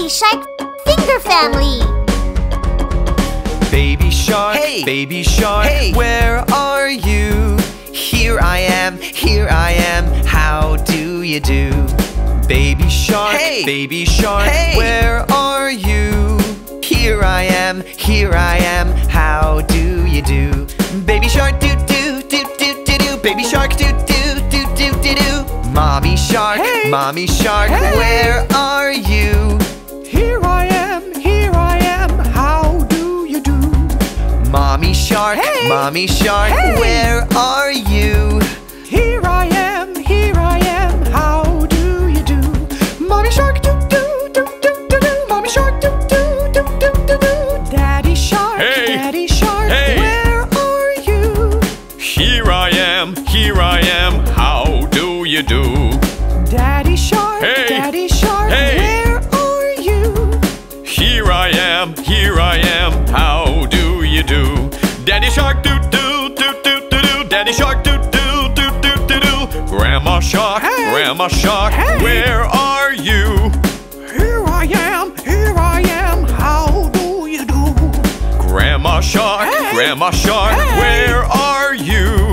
Daddy Shark Finger Family. Baby shark, Hey! baby shark, Hey! where are you? Here I am, here I am, how do you do? Baby shark, Hey! baby shark, Hey! where are you? Here I am, here I am, how do you do? Baby shark do do do do do do, baby shark do do do do do do. Mommy shark, Hey! mommy shark, Hey! where are shark, Hey! mommy shark, Hey! where are you? Here I am, here I am, how do you do? Mommy shark do do do do do do, mommy shark do do do do do do. Daddy shark, Hey! daddy shark, Hey! where are you? Here I am, here I am, how do you do? Grandma shark, Hey! Grandma shark, Hey! where are you? Here I am, here I am, how do you do? Grandma shark, Hey! Grandma shark, where are you?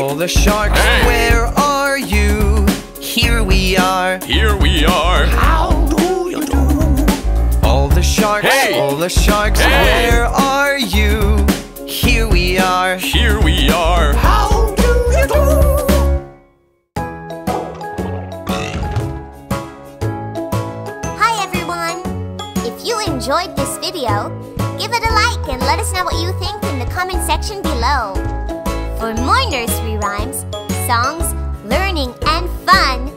Sharks, all the sharks, Hey! where are you? Here we are, Here we are. How do you do? all the sharks, Hey! all the sharks, Hey! where are you? Here we are. Here we are. How do you do? Hi everyone! If you enjoyed this video, give it a like and let us know what you think in the comment section below for more nursery rhymes, songs, learning, and fun.